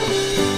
Bye.